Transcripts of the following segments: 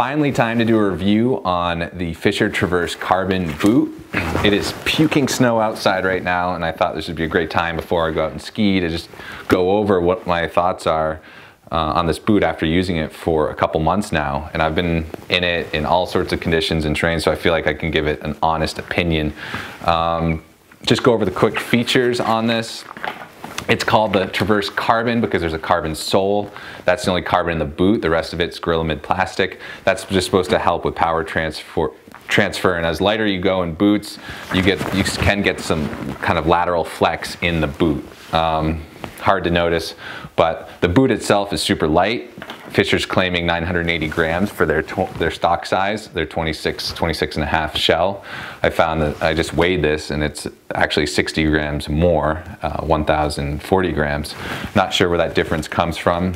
finally time to do a review on the Fischer Travers Carbon boot. It is puking snow outside right now and I thought this would be a great time before I go out and ski to just go over what my thoughts are uh, on this boot after using it for a couple months now. And I've been in it in all sorts of conditions and terrain so I feel like I can give it an honest opinion. Um, just go over the quick features on this. It's called the Travers Carbon because there's a carbon sole. That's the only carbon in the boot. The rest of it's Gorilla plastic. That's just supposed to help with power transfer transfer and as lighter you go in boots you get you can get some kind of lateral flex in the boot um, hard to notice but the boot itself is super light Fischer's claiming 980 grams for their their stock size, their 26, 26 and a half shell. I found that I just weighed this and it's actually 60 grams more, uh, 1,040 grams. Not sure where that difference comes from.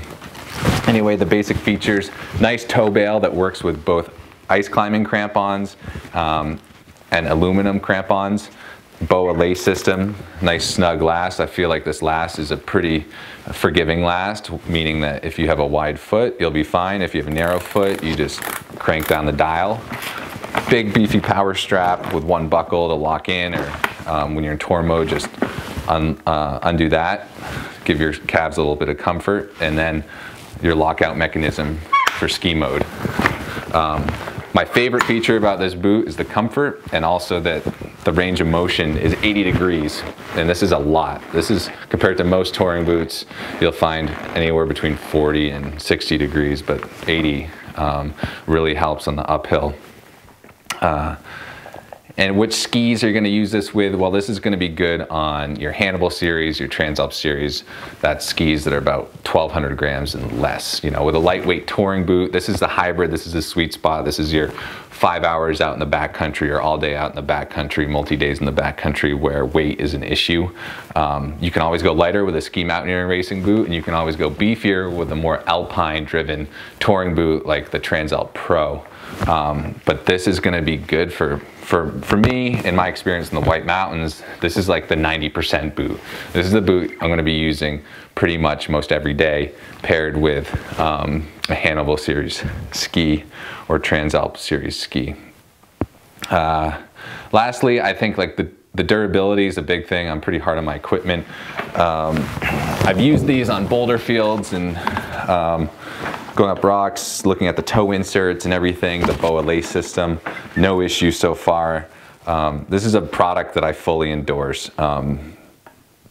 Anyway, the basic features, nice toe bail that works with both ice climbing crampons um, and aluminum crampons. BOA lace system, nice snug last. I feel like this last is a pretty forgiving last, meaning that if you have a wide foot, you'll be fine. If you have a narrow foot, you just crank down the dial. Big beefy power strap with one buckle to lock in or um, when you're in tour mode, just un, uh, undo that. Give your calves a little bit of comfort and then your lockout mechanism for ski mode. Um, my favorite feature about this boot is the comfort and also that the range of motion is 80 degrees. And this is a lot. This is compared to most touring boots, you'll find anywhere between 40 and 60 degrees, but 80 um, really helps on the uphill. Uh, and which skis are you going to use this with? Well, this is going to be good on your Hannibal series, your Transalp series. That's skis that are about 1,200 grams and less. You know, with a lightweight touring boot, this is the hybrid. This is the sweet spot. This is your five hours out in the backcountry or all day out in the backcountry, multi-days in the backcountry where weight is an issue. Um, you can always go lighter with a ski mountaineering racing boot and you can always go beefier with a more alpine driven touring boot like the Transalp Pro. Um, but this is going to be good for, for, for me, in my experience in the White Mountains, this is like the 90% boot. This is the boot I'm going to be using pretty much most every day paired with um, a Hannibal Series ski or Transalp Series ski. Uh, lastly, I think like the, the durability is a big thing. I'm pretty hard on my equipment. Um, I've used these on boulder fields and um, going up rocks, looking at the toe inserts and everything, the BOA lace system, no issue so far. Um, this is a product that I fully endorse. Um,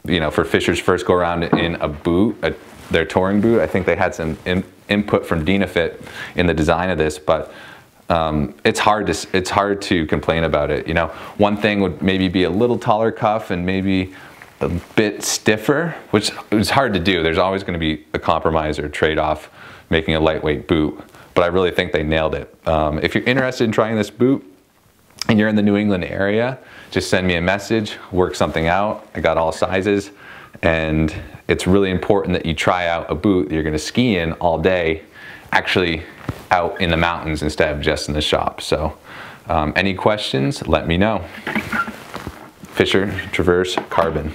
you know, for Fischer's first go around in a boot, a, their touring boot, I think they had some in, input from Dynafit in the design of this, but um, it's hard to it's hard to complain about it. You know, one thing would maybe be a little taller cuff and maybe a bit stiffer, which is hard to do. There's always going to be a compromise or trade-off making a lightweight boot, but I really think they nailed it. Um, if you're interested in trying this boot and you're in the New England area, just send me a message, work something out. I got all sizes and it's really important that you try out a boot that you're gonna ski in all day, actually out in the mountains instead of just in the shop. So um, any questions, let me know. Fischer Travers Carbon.